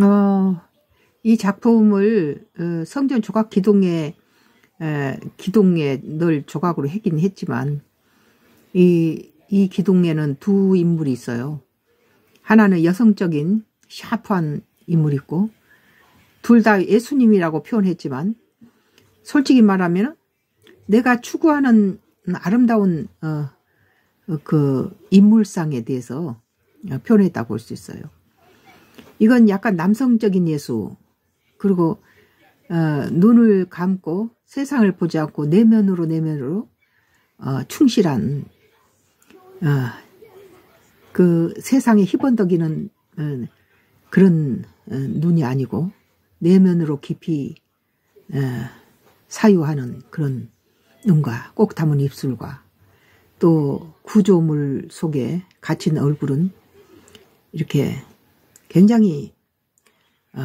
어, 이 작품을 어, 성전 조각 기둥에 에, 기둥에 늘 조각으로 하긴 했지만 이, 이 기둥에는 두 인물이 있어요. 하나는 여성적인 샤프한 인물이 있고 둘 다 예수님이라고 표현했지만 솔직히 말하면 내가 추구하는 아름다운 어, 그 인물상에 대해서 표현했다고 볼 수 있어요. 이건 약간 남성적인 예수. 그리고 어, 눈을 감고 세상을 보지 않고 내면으로 내면으로 어, 충실한 어, 그 세상에 희번덕이는 어, 그런 어, 눈이 아니고 내면으로 깊이 어, 사유하는 그런 눈과 꼭 담은 입술과 또 구조물 속에 갇힌 얼굴은 이렇게 굉장히 어,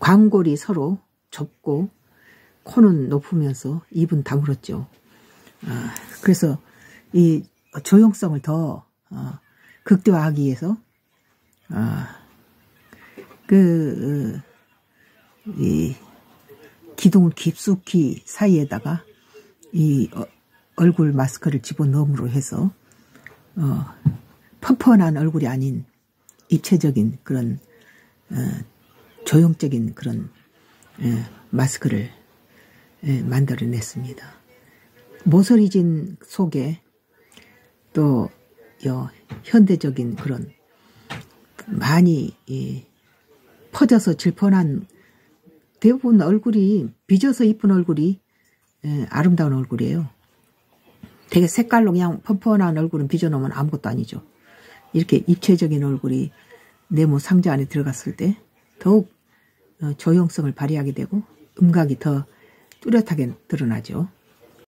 광골이 서로 좁고 코는 높으면서 입은 다물었죠. 어, 그래서 이 조용성을 더 어, 극대화하기 위해서 어, 그, 이 기둥을 깊숙이 사이에다가 이 어, 얼굴 마스크를 집어넣음으로 해서 어, 펀펀한 얼굴이 아닌 입체적인 그런 어, 조형적인 그런 에, 마스크를 에, 만들어냈습니다. 모서리진 속에 또 여, 현대적인 그런 많이 이, 퍼져서 질펀한 대부분 얼굴이 빚어서 이쁜 얼굴이 에, 아름다운 얼굴이에요. 되게 색깔로 그냥 펀펀한 얼굴은 빚어놓으면 아무것도 아니죠. 이렇게 입체적인 얼굴이 네모 상자 안에 들어갔을 때 더욱 어, 조형성을 발휘하게 되고 음각이 더 뚜렷하게 드러나죠.